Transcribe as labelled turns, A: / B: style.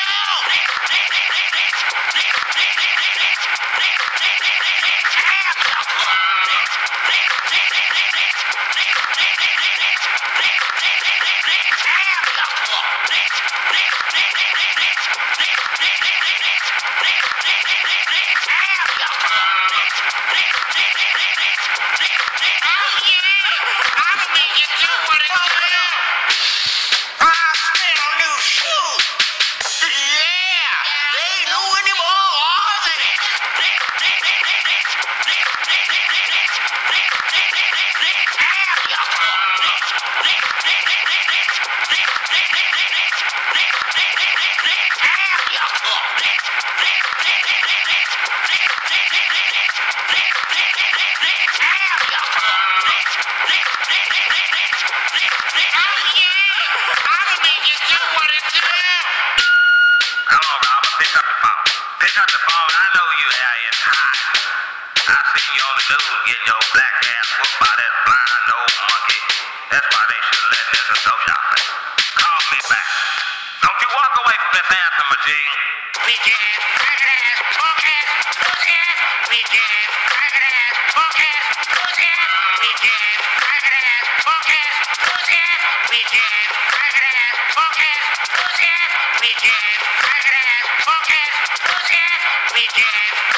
A: Yeah!
B: Pitch up the phone. Pitch up the ball. I know you out here hot. I seen you on the news getting your black ass whooped by that blind old monkey. That's why they should let niggas know. Call me back. Don't you walk away from this bathroom, G.
A: Weak ass, crack ass, punk ass, pussy ass, weak ass. get it.